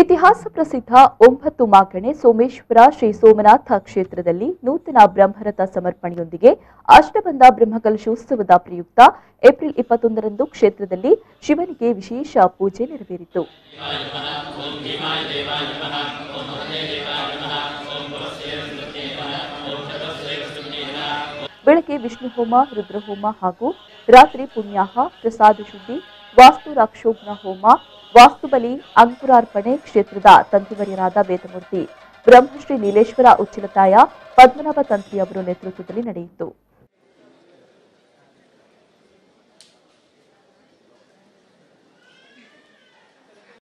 ಇತಿಹಾಸ ಪ್ರಸಿದ್ಧ ಒಂಬತ್ತು ಮಾಗಣೆ ಸೋಮೇಶ್ವರ ಶ್ರೀ ಸೋಮನಾಥ ಕ್ಷೇತ್ರದಲ್ಲಿ ನೂತನ ಬ್ರಹ್ಮರಥ ಸಮರ್ಪಣೆಯೊಂದಿಗೆ ಅಷ್ಟಬಂಧ ಬ್ರಹ್ಮಕಲಶೋತ್ಸವದ ಪ್ರಯುಕ್ತ ಏಪ್ರಿಲ್ ಇಪ್ಪತ್ತೊಂದರಂದು ಕ್ಷೇತ್ರದಲ್ಲಿ ಶಿವನಿಗೆ ವಿಶೇಷ ಪೂಜೆ ನೆರವೇರಿತು. ಬೆಳಗ್ಗೆ ವಿಷ್ಣು ಹೋಮ, ರುದ್ರಹೋಮ ಹಾಗೂ ರಾತ್ರಿ ಪುಣ್ಯಾಹ, ಪ್ರಸಾದ ಶುದ್ಧಿ, ವಾಸ್ತು ರಾಕ್ಷೋಗ್ನ ಹೋಮ ವಾಸ್ತುಬಲಿ ಅಂಕುರಾರ್ಪಣೆ ಕ್ಷೇತ್ರದ ತಂತ್ರಿವರ್ಯರಾದ ವೇದಮೂರ್ತಿ ಬ್ರಹ್ಮಶ್ರೀ ನೀಲೇಶ್ವರ ಉಚ್ಚಿಲತಾಯ ಪದ್ಮನಾಭ ತಂತ್ರಿ ಅವರು ನೇತೃತ್ವದಲ್ಲಿ ನಡೆಯಿತು.